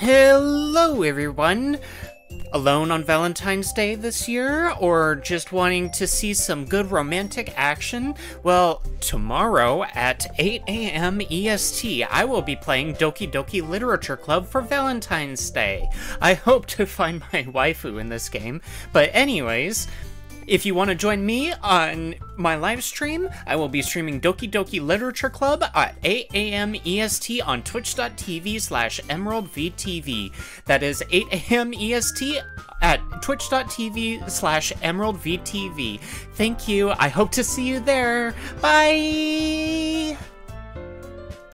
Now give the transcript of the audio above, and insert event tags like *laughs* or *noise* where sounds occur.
Hello, everyone! Alone on Valentine's Day this year, or just wanting to see some good romantic action? Well, tomorrow at 8 a.m. EST, I will be playing Doki Doki Literature Club for Valentine's Day. I hope to find my *laughs* waifu in this game, but anyways, if you want to join me on my live stream, I will be streaming Doki Doki Literature Club at 8 a.m. EST on twitch.tv slash emeraldvtv. That is 8 a.m. EST at twitch.tv slash emeraldvtv. Thank you. I hope to see you there. Bye!